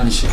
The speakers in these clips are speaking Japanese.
Hani şey.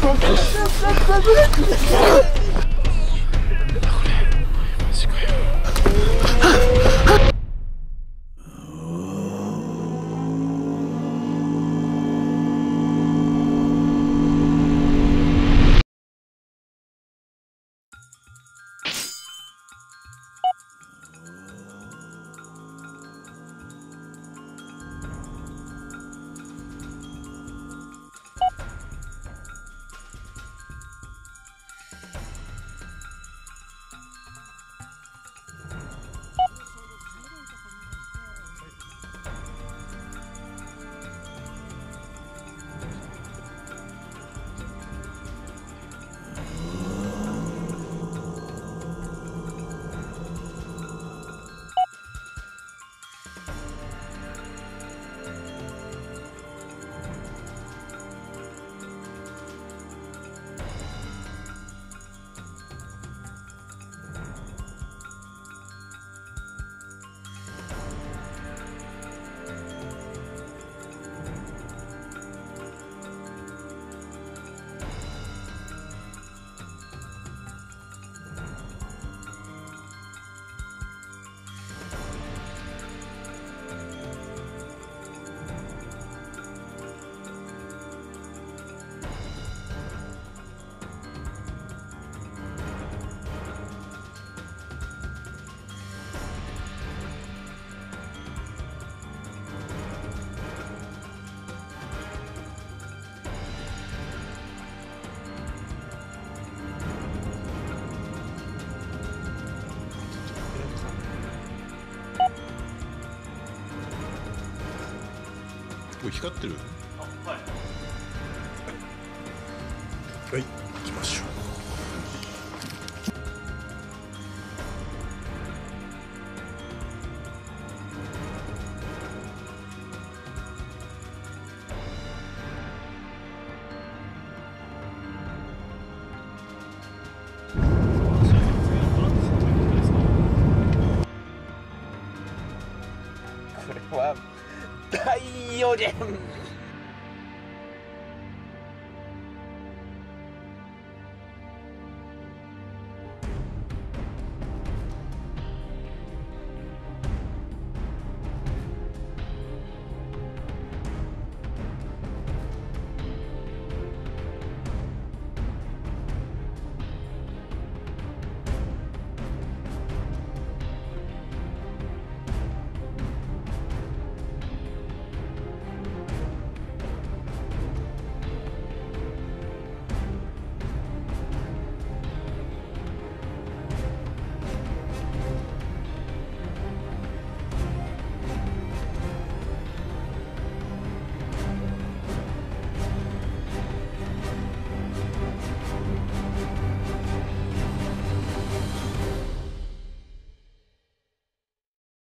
これ光ってる？はい。はい行きましょう damn